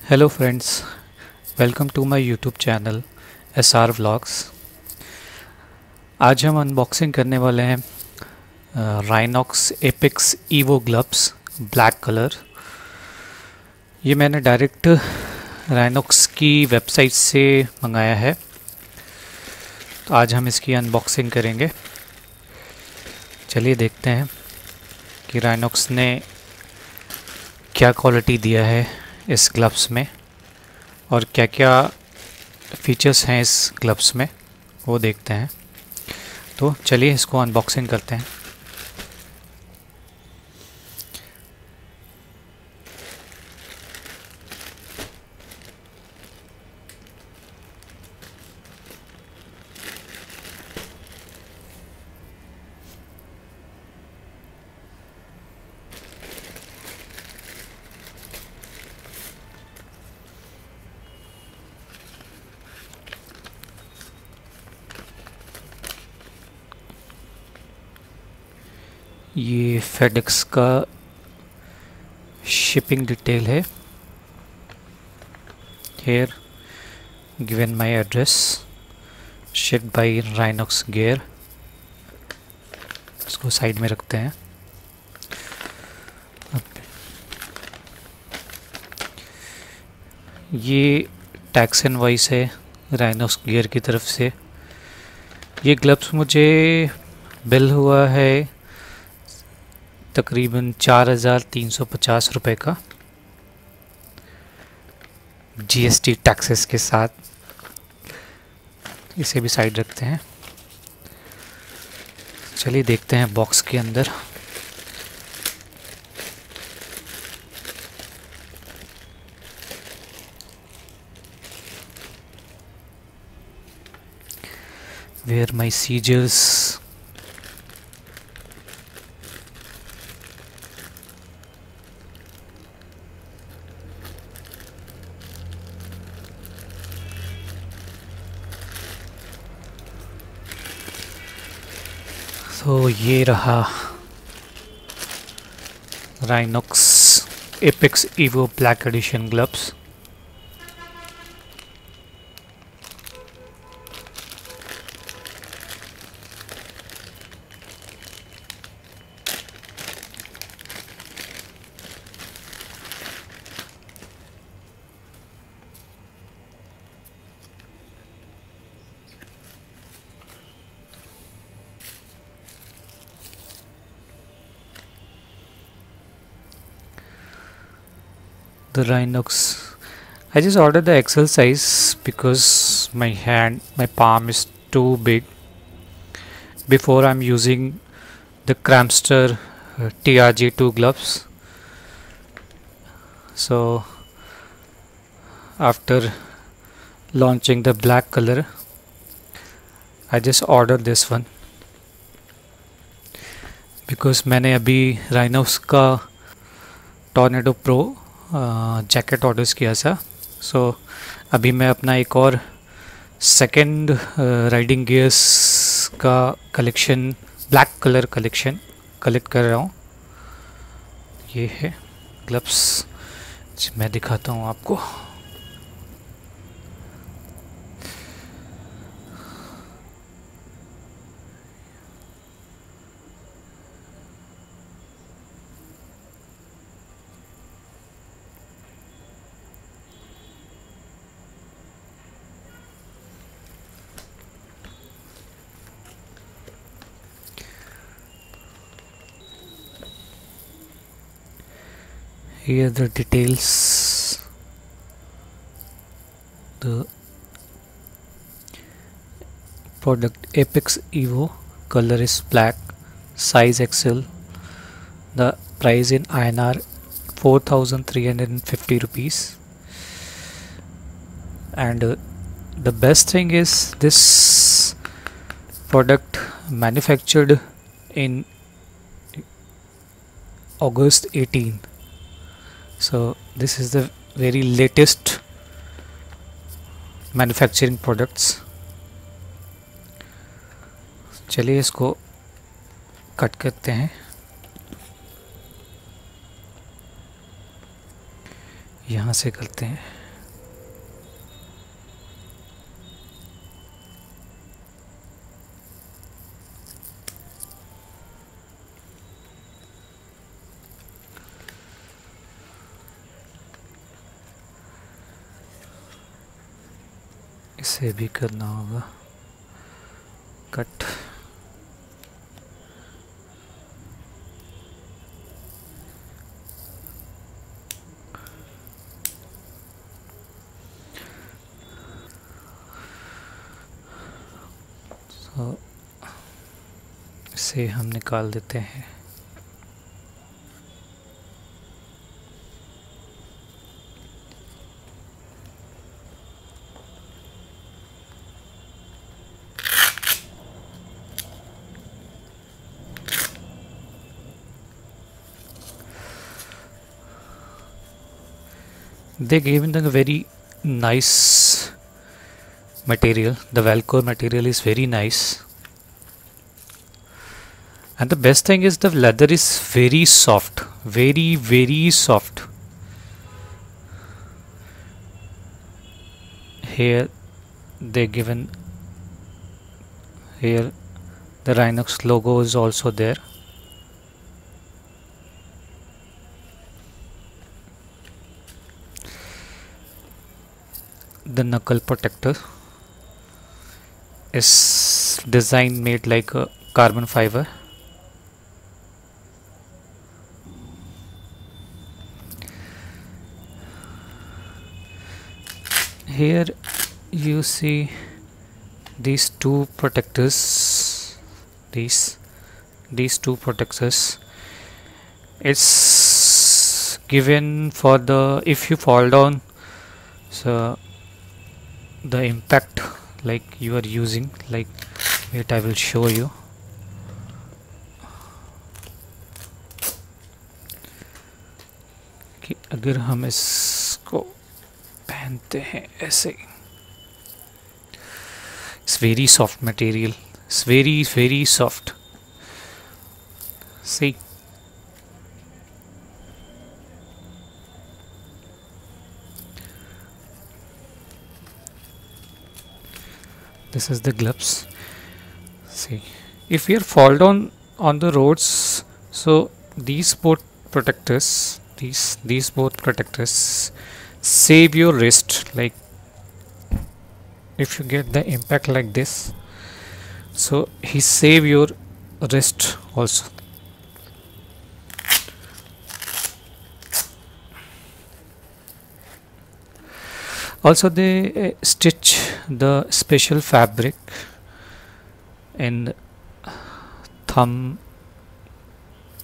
Hello friends welcome to my YouTube channel S R vlogs आज हम unboxing करने वाले हैं Rynox Epix Evo gloves black colour ये मैंने डायरेक्ट राइनॉक्स की वेबसाइट से मंगाया है। तो आज हम इसकी अनबॉक्सिंग करेंगे। चलिए देखते हैं कि राइनॉक्स ने क्या क्वालिटी दिया है। इस ग्लव्स में? और क्या क्या फीचर्स हैं इस ग्लव्स में? वो देखते हैं। तो चलिए इसको अनबॉक्सिंग करते हैं। ये फेडेक्स का शिपिंग डिटेल है। Here given my address ship by Rynox gear इसको साइड में रखते हैं। ये टैक्स एंड वाइस है राइनॉक्स गियर की तरफ़ से। ये ग्लव्स मुझे बिल हुआ है तकरीबन चार हज़ार तीन सौ पचास रुपये का जीएसटी टैक्सेस के साथ। इसे भी साइड रखते हैं। चलिए देखते हैं बॉक्स के अंदर। Where my seizures तो ये रहा Rynox epics evo black edition gloves the Rynox. I just ordered the XL size because my hand, my palm is too big. Before I'm using the Cramster uh, TRG2 gloves. So after launching the black color, I just ordered this one because मैंने अभी rhinos का tornado pro jacket orders किया था सो so, अभी मैं अपना एक और सेकेंड राइडिंग गियर्स का collection black colour collection collect कर रहा हूँ। ये है ग्लव्स मैं दिखाता हूँ आपको। Here the details. The product apex evo color is black size xl the price in inr 4350 rupees. And uh, the best thing is this product manufactured in august 18 so this is the very latest manufacturing products चलिए इसको cut करते हैं यहाँ से करते हैं इसे भी करना होगा। कट। तो इसे हम निकाल देते हैं। They gave in a very nice material. The velcro material is very nice. And the best thing is the leather is very soft. Very very soft. Here they given here the Rynox logo is also there the knuckle protector is design made like a carbon fiber. Here you see these two protectors these these two protectors. It's given for the if you fall down so the impact like you are using like wait I will show you कि अगर हम इसको पहनते हैं ऐसे it's very soft material it's very very soft see this is the gloves. See if you fall down on the roads so these both protectors these these both protectors save your wrist. Like if you get the impact like this so he save your wrist also also they uh, stitch the special fabric in thumb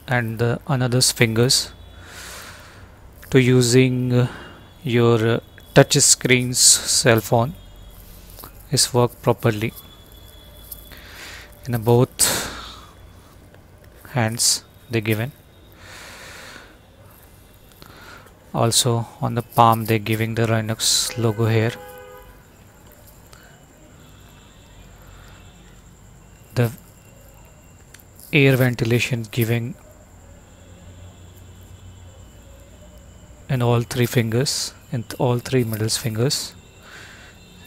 and the another's fingers to using uh, your uh, touch screens cell phone is work properly. In both hands they given also on the palm they're giving the Rynox logo here. The air ventilation giving in all three fingers in all three middle fingers.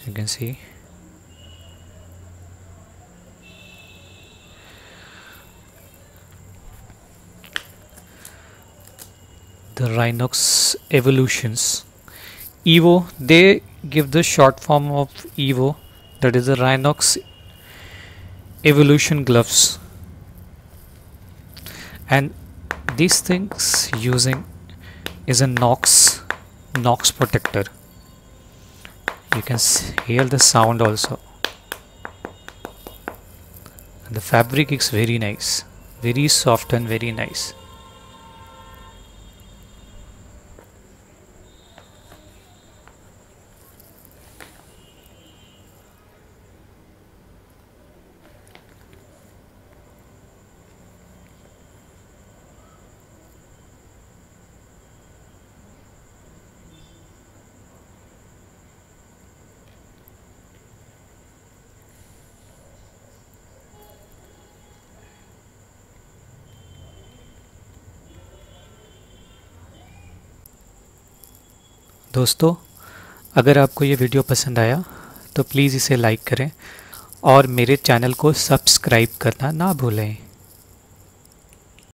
You can see Rynox evolutions. Evo they give the short form of Evo that is the Rynox evolution gloves. And these things using is a Knox Knox protector. You can hear the sound also. And the fabric is very nice. Very soft and very nice दोस्तों, अगर आपको ये video पसंद आया तो please इसे like करें और मेरे चैनल को सब्सक्राइब करना ना भूलें।